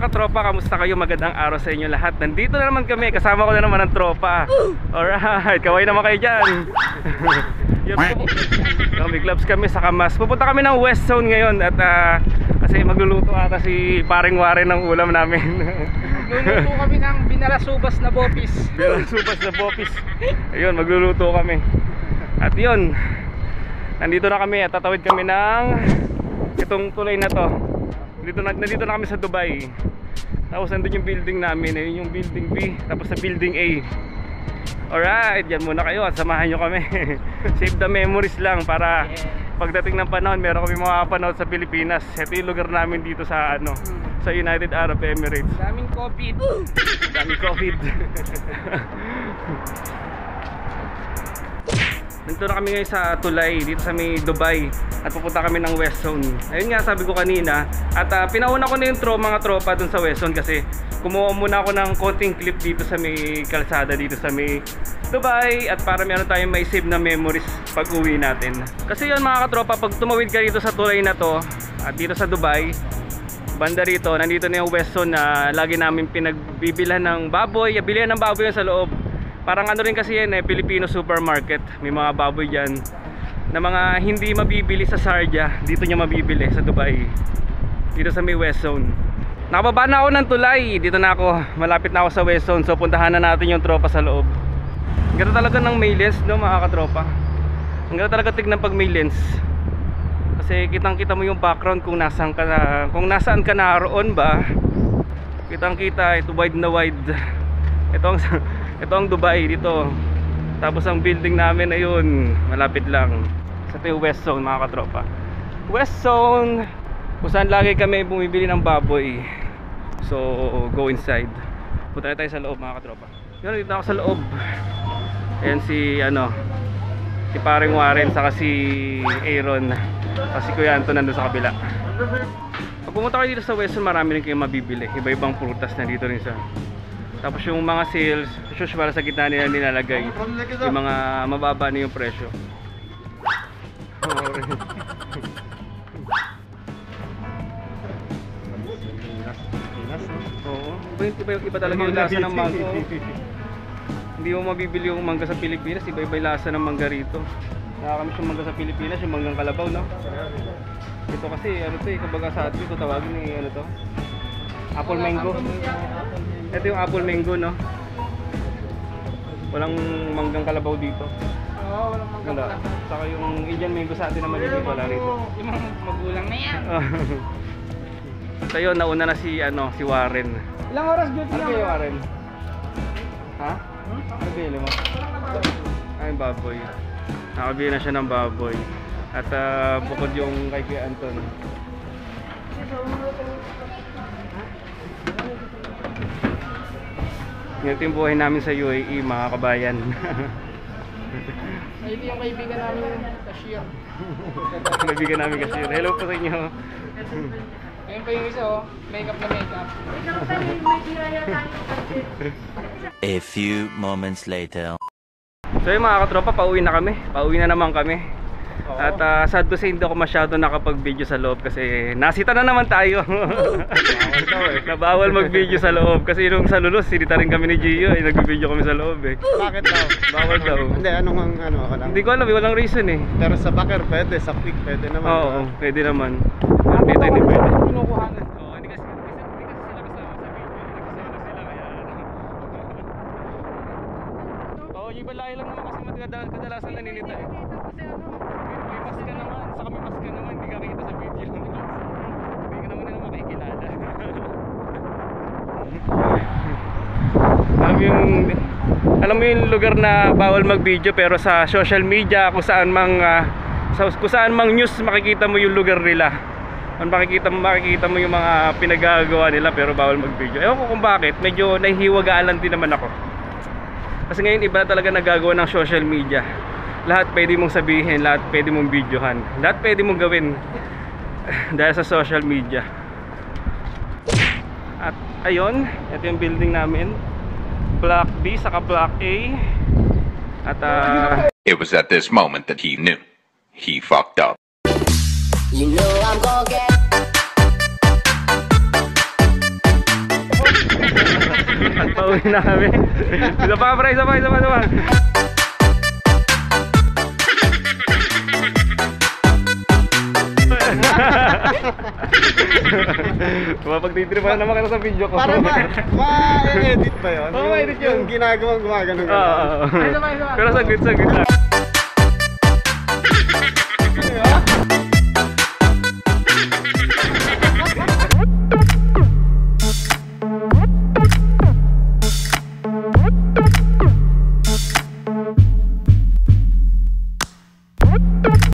Mga katropa? Kamusta kayo? Magandang araw sa inyo lahat. Nandito na naman kami. Kasama ko na naman ang tropa. Alright, kaway naman kayo dyan. Yun, pupu- may gloves kami sa kamas. Pupunta kami ng West Zone ngayon at ah, kasi magluluto ata si paring ware ng ulam namin. Luluto kami ng binalasubas na bopis. Pero subas na bopis. Ayun, magluluto kami. At yun, nandito na kami at tatawid kami ng itong tulay na to. Dito na, nandito na kami sa Dubai. Tapos nandun yung building namin, ayun yung building B, tapos sa building A. Alright, yan muna kayo at samahan nyo kami. Save the memories lang para pagdating ng panahon, meron kami makapanood sa Pilipinas. Ito yung lugar namin dito sa ano, sa United Arab Emirates. Daming COVID. Dami COVID. Nandito na kami ngayon sa Tulay, dito sa may Dubai At pupunta kami ng West Zone Ayun nga sabi ko kanina At ah, pinauna ko na yung tro, mga tropa dun sa West Zone Kasi kumuha muna ako ng konting clip dito sa may kalsada Dito sa may Dubai At para meron tayong may save na memories pag uwi natin. Kasi yun mga katropa, pag tumawid ka dito sa Tulay na to At dito sa Dubai banda rito, nandito na yung West Zone na lagi namin pinagbibilhan ng baboy, bilihan ng baboy yan sa loob. Parang ano rin kasi yan eh, Filipino supermarket. May mga baboy dyan na mga hindi mabibili sa Sarja, dito niya mabibili sa Dubai. Dito sa may West Zone. Nakababa na ako ng tulay, dito na ako, malapit na ako sa West Zone. So puntahan na natin yung tropa sa loob. Ganda talaga ng may lens no mga katropa. Ang ganda talaga tignan pag may lens. Kasi kitang kita mo yung background kung nasaan ka na, kung nasaan ka naroon ba. Kitang kita ito wide na wide. Ito ang ito ang Dubai dito. Tapos ang building namin ayun, malapit lang. Sa ito West Zone mga katropa. West Zone kung saan lagi kami bumibili ng baboy. So go inside. Punta na tayo sa loob mga katropa. Yun, dito ako sa loob. Ayan si ano, si paring Warren saka si Aaron kasi Kuya Anton nandun sa kabila pag pumunta kayo dito sa Western marami rin kayong mabibili iba-ibang prutas na dito rin sa tapos yung mga sales shush para sa gitna nila nilalagay yung mga mababa na yung presyo Oo. Iba, iba, iba talaga yung lasa ng mango. Hindi mo mabibili yung mangga sa Pilipinas, iba-iba yung lasa ng mangga rito. Nakakamiss yung mangga sa Pilipinas, yung manggang kalabaw, no? Ito kasi, ano to eh, kumbaga sa atin ito tawagin eh, ano to? Apple mango. Ito yung apple mango, no? Walang manggang kalabaw dito. Oo, walang Wala. magkakala. Saka yung Indian mango sa atin naman dito, wala rito. Yung mga magulang na yan. so yun, nauna na si, ano, si Warren. Ilang oras duty Ano kayo, Warren? Ha? Hmm? Ano bili mo? Ay, baboy. Nakabili na siya ng baboy. At ah, bukod yung kay Kuya Anton. Ganito yung buhay namin sa UAE, mga kabayan. Ay, Ito yung kaibigan namin cashier. Nabigyan namin kasi. Hello po sa inyo. Ayun pa yung isa oh, makeup na makeup. A few moments later. So yung mga katropa, pauwi na kami. Pauwi na naman kami. At ah, sad to say, hindi ako masyado nakapag-video sa loob kasi nasita na naman tayo. Nabawal mag-video sa loob kasi nung sa Lulos, sinita rin kami ni Gio, eh, nag-video kami sa loob eh. Bakit daw? Bawal daw. Hindi, anong ang ano, wala. Hindi ko alam, eh, walang reason eh. Pero sa backer pwede, sa quick pwede naman. Oo, pwede naman. Dito hindi pwede. Pinukuhanan. Oo, hindi kasi, hindi, hindi kasi sila kasama sa video. Nagkasama sila kaya ano. Oo, yung iba lahi lang naman kasi kadalasan naninita eh. May mask ka naman, saka may mask ka naman, hindi ka kita sa video. Hindi ka naman nila makikilala. alam mo yung alam mo yung lugar na bawal mag-video pero sa social media kung saan mang ah, sa kung saan mang news makikita mo yung lugar nila. Kung makikita mo makikita mo yung mga pinagagawa nila pero bawal mag-video. Ewan ko kung bakit, medyo nahihiwagalan din naman ako. Kasi ngayon iba na talaga nagagawa ng social media. Lahat pwede mong sabihin, lahat pwede mong videohan. Lahat pwede mong gawin dahil sa social media. At ayun, ito yung building namin. Block B saka Block A. At ah, It was at this moment that he knew. He fucked up. You know I'm gonna get Pauwi na kami. Isa pa, pre, isa pa, isa pa, isa pa. Mapagtitripan naman ka na sa video ko. Para ma, ma-edit ba yun? Oo, ma-edit yun. Yung ginagawang gumagano. Oo. Pero saglit, saglit lang.